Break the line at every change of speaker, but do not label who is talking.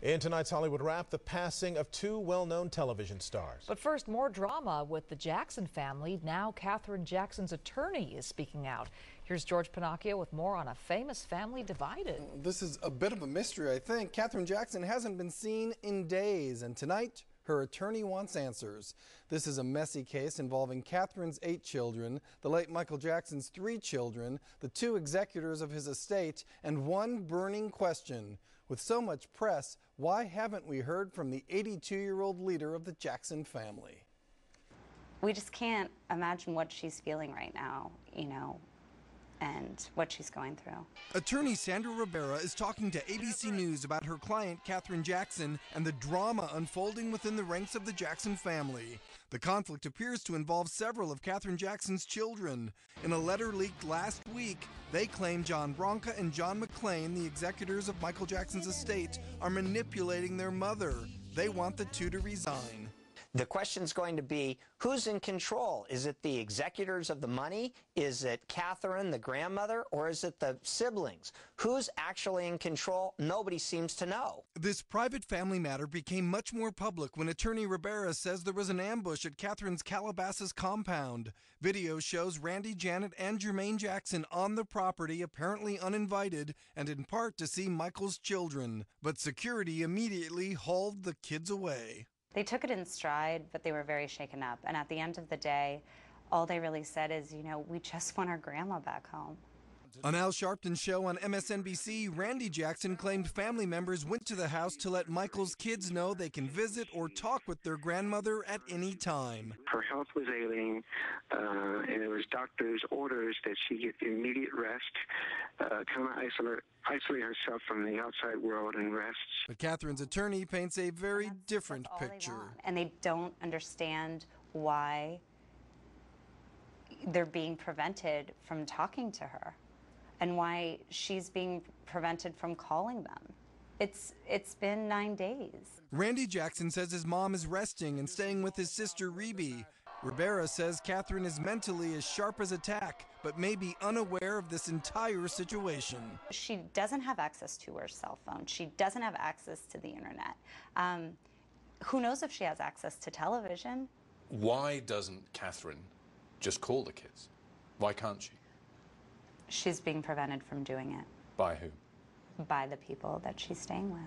In tonight's Hollywood Wrap, the passing of two well-known television stars.
But first, more drama with the Jackson family. Now, Katherine Jackson's attorney is speaking out. Here's George Pennacchio with more on a famous family divided.
This is a bit of a mystery, I think. Katherine Jackson hasn't been seen in days, and tonight, her attorney wants answers. This is a messy case involving Katherine's eight children, the late Michael Jackson's three children, the two executors of his estate, and one burning question. With so much press, why haven't we heard from the 82 year old leader of the Jackson family?
We just can't imagine what she's feeling right now, you know, and what she's going through.
Attorney Sandra Rivera is talking to ABC News about her client, Katherine Jackson, and the drama unfolding within the ranks of the Jackson family. The conflict appears to involve several of Katherine Jackson's children. In a letter leaked last week, they claim John Branca and John McClain, the executors of Michael Jackson's estate, are manipulating their mother. They want the two to resign.
The question is going to be who's in control? Is it the executors of the money? Is it Katherine, the grandmother, or is it the siblings? Who's actually in control? Nobody seems to know.
This private family matter became much more public when attorney Rivera says there was an ambush at Katherine's Calabasas compound. Video shows Randy, Janet, and Jermaine Jackson on the property, apparently uninvited, and in part to see Michael's children. But security immediately hauled the kids away.
They took it in stride, but they were very shaken up. And at the end of the day, all they really said is, you know, we just want our grandma back home.
On Al Sharpton's show on MSNBC, Randy Jackson claimed family members went to the house to let Michael's kids know they can visit or talk with their grandmother at any time.
Her health was ailing, uh, and it was doctor's orders that she get immediate rest, uh, kind of isolate, isolate herself from the outside world and rest.
But Katherine's attorney paints a very
That's-
different
that's all they
picture.
And they don't understand why they're being prevented from talking to her and why she's being prevented from calling them. It's it's been 9 days.
Randy Jackson says his mom is resting and staying with his sister Rebbie. Rivera says Katherine is mentally as sharp as a tack, but may be unaware of this entire situation.
She doesn't have access to her cell phone. She doesn't have access to the internet. Um, who knows if she has access to television?
Why doesn't Katherine just call the kids? Why can't she?
She's being prevented from doing it
By who?
by the people that she's staying with.